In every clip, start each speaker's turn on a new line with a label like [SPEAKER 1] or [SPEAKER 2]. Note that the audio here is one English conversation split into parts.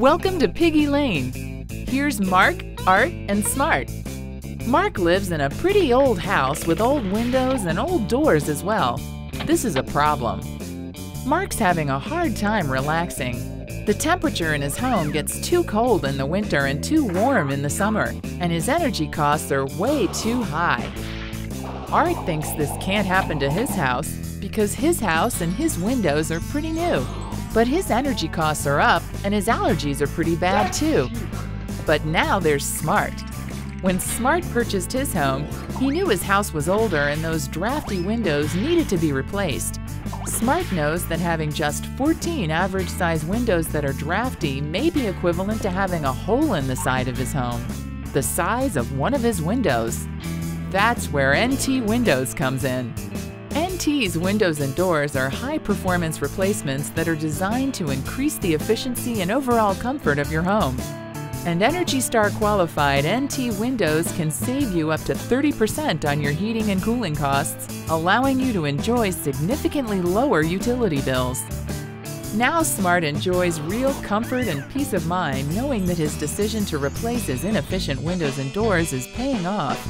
[SPEAKER 1] Welcome to Piggy Lane. Here's Mark, Art, and Smart. Mark lives in a pretty old house with old windows and old doors as well. This is a problem. Mark's having a hard time relaxing. The temperature in his home gets too cold in the winter and too warm in the summer, and his energy costs are way too high. Art thinks this can't happen to his house because his house and his windows are pretty new. But his energy costs are up and his allergies are pretty bad too. But now there's Smart. When Smart purchased his home, he knew his house was older and those drafty windows needed to be replaced. Smart knows that having just 14 average size windows that are drafty may be equivalent to having a hole in the side of his home, the size of one of his windows. That's where NT Windows comes in. NT's windows and doors are high performance replacements that are designed to increase the efficiency and overall comfort of your home. And Energy Star qualified NT windows can save you up to 30% on your heating and cooling costs, allowing you to enjoy significantly lower utility bills. Now Smart enjoys real comfort and peace of mind knowing that his decision to replace his inefficient windows and doors is paying off.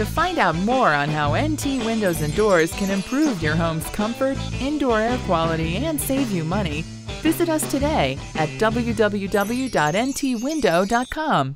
[SPEAKER 1] To find out more on how NT windows and doors can improve your home's comfort, indoor air quality, and save you money, visit us today at www.ntwindow.com.